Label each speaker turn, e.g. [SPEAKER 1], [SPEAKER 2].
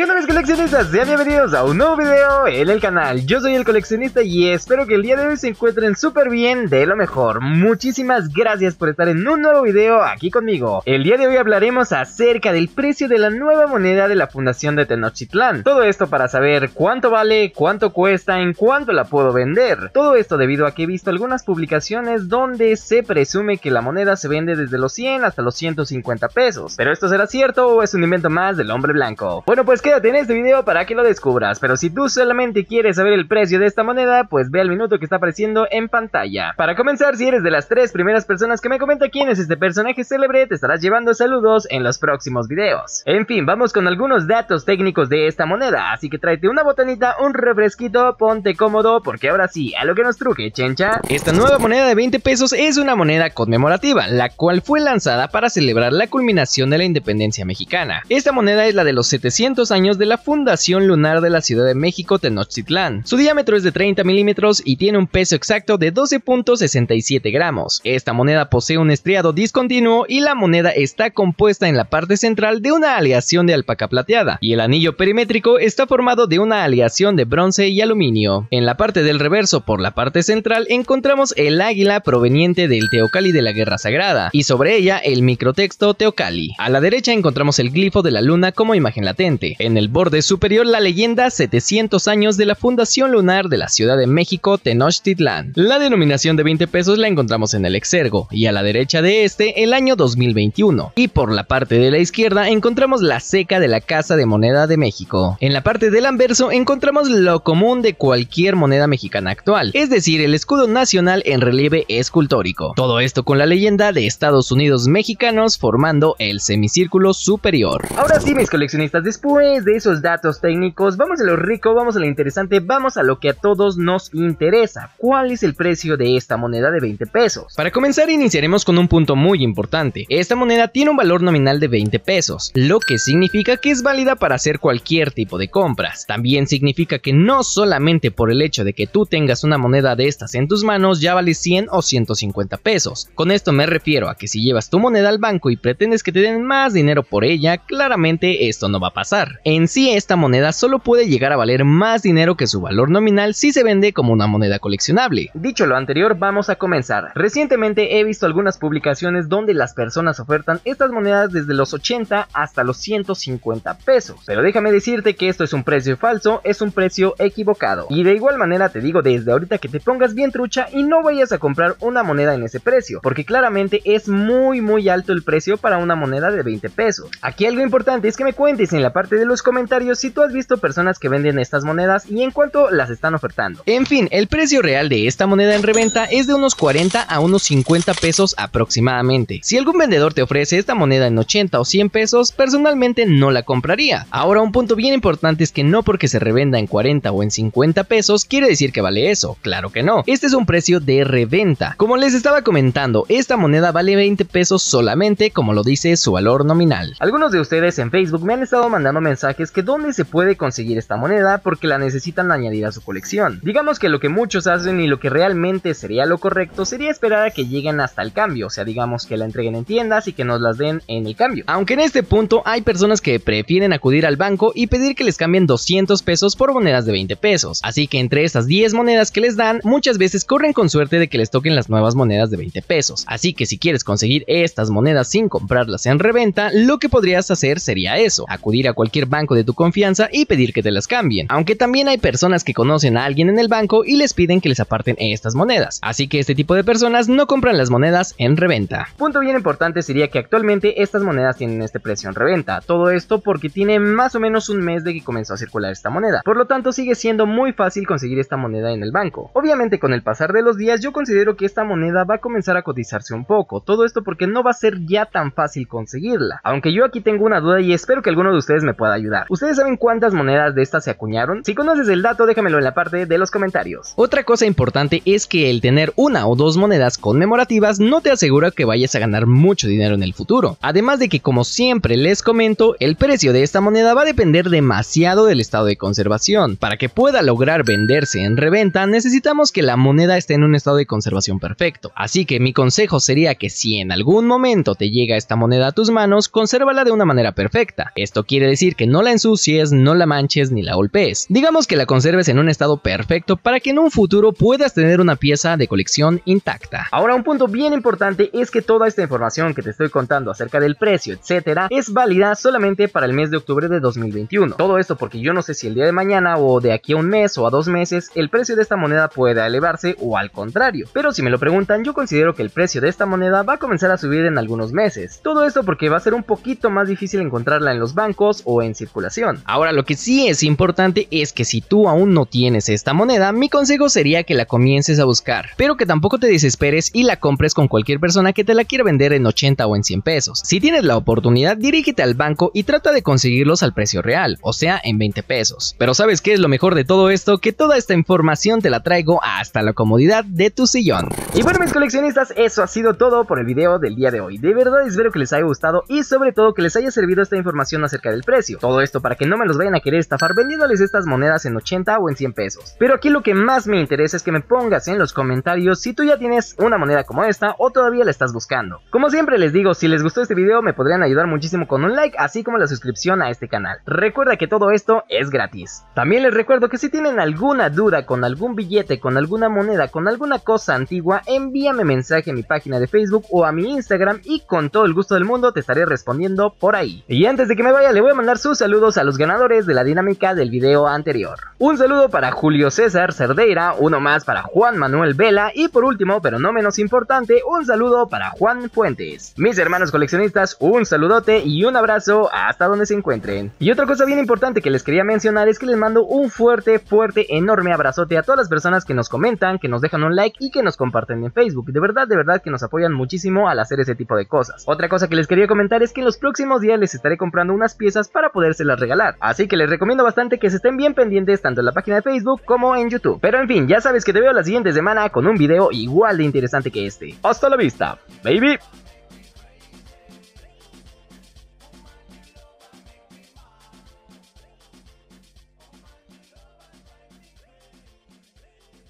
[SPEAKER 1] ¿Qué onda mis coleccionistas? Sean bienvenidos a un nuevo video en el canal. Yo soy el coleccionista y espero que el día de hoy se encuentren súper bien de lo mejor. Muchísimas gracias por estar en un nuevo video aquí conmigo. El día de hoy hablaremos acerca del precio de la nueva moneda de la fundación de Tenochtitlán. Todo esto para saber cuánto vale, cuánto cuesta, en cuánto la puedo vender. Todo esto debido a que he visto algunas publicaciones donde se presume que la moneda se vende desde los 100 hasta los 150 pesos. Pero esto será cierto o es un invento más del hombre blanco. Bueno pues quédate en este video para que lo descubras, pero si tú solamente quieres saber el precio de esta moneda, pues ve al minuto que está apareciendo en pantalla. Para comenzar, si eres de las tres primeras personas que me comenta quién es este personaje célebre, te estarás llevando saludos en los próximos videos. En fin, vamos con algunos datos técnicos de esta moneda, así que tráete una botanita, un refresquito, ponte cómodo, porque ahora sí, a lo que nos truje, chencha. Esta nueva moneda de 20 pesos es una moneda conmemorativa, la cual fue lanzada para celebrar la culminación de la independencia mexicana. Esta moneda es la de los 700 años de la Fundación Lunar de la Ciudad de México Tenochtitlán. Su diámetro es de 30 milímetros y tiene un peso exacto de 12.67 gramos. Esta moneda posee un estriado discontinuo y la moneda está compuesta en la parte central de una aleación de alpaca plateada y el anillo perimétrico está formado de una aleación de bronce y aluminio. En la parte del reverso por la parte central encontramos el águila proveniente del Teocali de la Guerra Sagrada y sobre ella el microtexto Teocali. A la derecha encontramos el glifo de la luna como imagen latente. En el borde superior la leyenda 700 años de la Fundación Lunar de la Ciudad de México Tenochtitlán. La denominación de 20 pesos la encontramos en el exergo y a la derecha de este el año 2021. Y por la parte de la izquierda encontramos la seca de la Casa de Moneda de México. En la parte del anverso encontramos lo común de cualquier moneda mexicana actual, es decir, el escudo nacional en relieve escultórico. Todo esto con la leyenda de Estados Unidos mexicanos formando el semicírculo superior. Ahora sí, mis coleccionistas, después de esos datos técnicos, vamos a lo rico, vamos a lo interesante, vamos a lo que a todos nos interesa. ¿Cuál es el precio de esta moneda de 20 pesos? Para comenzar, iniciaremos con un punto muy importante. Esta moneda tiene un valor nominal de 20 pesos, lo que significa que es válida para hacer cualquier tipo de compras. También significa que no solamente por el hecho de que tú tengas una moneda de estas en tus manos ya vale 100 o 150 pesos. Con esto me refiero a que si llevas tu moneda al banco y pretendes que te den más dinero por ella, claramente esto no va a pasar. En sí esta moneda solo puede llegar a valer más dinero que su valor nominal si se vende como una moneda coleccionable. Dicho lo anterior, vamos a comenzar. Recientemente he visto algunas publicaciones donde las personas ofertan estas monedas desde los 80 hasta los 150 pesos. Pero déjame decirte que esto es un precio falso, es un precio equivocado. Y de igual manera te digo desde ahorita que te pongas bien trucha y no vayas a comprar una moneda en ese precio, porque claramente es muy muy alto el precio para una moneda de 20 pesos. Aquí algo importante es que me cuentes en la parte de los comentarios si tú has visto personas que venden estas monedas y en cuánto las están ofertando. En fin, el precio real de esta moneda en reventa es de unos 40 a unos 50 pesos aproximadamente. Si algún vendedor te ofrece esta moneda en 80 o 100 pesos, personalmente no la compraría. Ahora un punto bien importante es que no porque se revenda en 40 o en 50 pesos quiere decir que vale eso, claro que no. Este es un precio de reventa. Como les estaba comentando, esta moneda vale 20 pesos solamente como lo dice su valor nominal. Algunos de ustedes en Facebook me han estado mandando mensajes que dónde se puede conseguir esta moneda porque la necesitan añadir a su colección. Digamos que lo que muchos hacen y lo que realmente sería lo correcto sería esperar a que lleguen hasta el cambio, o sea, digamos que la entreguen en tiendas y que nos las den en el cambio. Aunque en este punto hay personas que prefieren acudir al banco y pedir que les cambien 200 pesos por monedas de 20 pesos. Así que entre estas 10 monedas que les dan, muchas veces corren con suerte de que les toquen las nuevas monedas de 20 pesos. Así que si quieres conseguir estas monedas sin comprarlas en reventa, lo que podrías hacer sería eso, acudir a cualquier banco de tu confianza y pedir que te las cambien. Aunque también hay personas que conocen a alguien en el banco y les piden que les aparten estas monedas. Así que este tipo de personas no compran las monedas en reventa. Punto bien importante sería que actualmente estas monedas tienen este precio en reventa. Todo esto porque tiene más o menos un mes de que comenzó a circular esta moneda. Por lo tanto sigue siendo muy fácil conseguir esta moneda en el banco. Obviamente con el pasar de los días yo considero que esta moneda va a comenzar a cotizarse un poco. Todo esto porque no va a ser ya tan fácil conseguirla. Aunque yo aquí tengo una duda y espero que alguno de ustedes me pueda ayudar. ¿Ustedes saben cuántas monedas de estas se acuñaron? Si conoces el dato déjamelo en la parte de los comentarios. Otra cosa importante es que el tener una o dos monedas conmemorativas no te asegura que vayas a ganar mucho dinero en el futuro. Además de que como siempre les comento, el precio de esta moneda va a depender demasiado del estado de conservación. Para que pueda lograr venderse en reventa necesitamos que la moneda esté en un estado de conservación perfecto. Así que mi consejo sería que si en algún momento te llega esta moneda a tus manos, consérvala de una manera perfecta. Esto quiere decir que no la ensucies, no la manches ni la golpees. Digamos que la conserves en un estado perfecto para que en un futuro puedas tener una pieza de colección intacta. Ahora un punto bien importante es que toda esta información que te estoy contando acerca del precio, etcétera, es válida solamente para el mes de octubre de 2021. Todo esto porque yo no sé si el día de mañana o de aquí a un mes o a dos meses el precio de esta moneda pueda elevarse o al contrario. Pero si me lo preguntan, yo considero que el precio de esta moneda va a comenzar a subir en algunos meses. Todo esto porque va a ser un poquito más difícil encontrarla en los bancos o en circulación. Ahora lo que sí es importante es que si tú aún no tienes esta moneda, mi consejo sería que la comiences a buscar, pero que tampoco te desesperes y la compres con cualquier persona que te la quiera vender en 80 o en 100 pesos. Si tienes la oportunidad, dirígete al banco y trata de conseguirlos al precio real, o sea, en 20 pesos. Pero ¿sabes qué es lo mejor de todo esto? Que toda esta información te la traigo hasta la comodidad de tu sillón. Y bueno, mis coleccionistas, eso ha sido todo por el video del día de hoy. De verdad espero que les haya gustado y sobre todo que les haya servido esta información acerca del precio. Todo esto para que no me los vayan a querer estafar vendiéndoles estas monedas en 80 o en 100 pesos. Pero aquí lo que más me interesa es que me pongas en los comentarios si tú ya tienes una moneda como esta o todavía la estás buscando. Como siempre les digo, si les gustó este video me podrían ayudar muchísimo con un like así como la suscripción a este canal. Recuerda que todo esto es gratis. También les recuerdo que si tienen alguna duda con algún billete, con alguna moneda, con alguna cosa antigua, envíame mensaje a mi página de Facebook o a mi Instagram y con todo el gusto del mundo te estaré respondiendo por ahí. Y antes de que me vaya le voy a mandar sus saludos a los ganadores de la dinámica del video anterior. Un saludo para Julio César Cerdeira, uno más para Juan Manuel Vela y por último, pero no menos importante, un saludo para Juan Fuentes. Mis hermanos coleccionistas, un saludote y un abrazo hasta donde se encuentren. Y otra cosa bien importante que les quería mencionar es que les mando un fuerte, fuerte, enorme abrazote a todas las personas que nos comentan, que nos dejan un like y que nos comparten en Facebook. De verdad, de verdad que nos apoyan muchísimo al hacer ese tipo de cosas. Otra cosa que les quería comentar es que en los próximos días les estaré comprando unas piezas para podérselas regalar. Así que les recomiendo bastante que se estén bien pendientes tanto en la página de Facebook como en YouTube. Pero en fin, ya sabes que te veo la siguiente semana con un video igual de interesante que este. Hasta la vista, baby.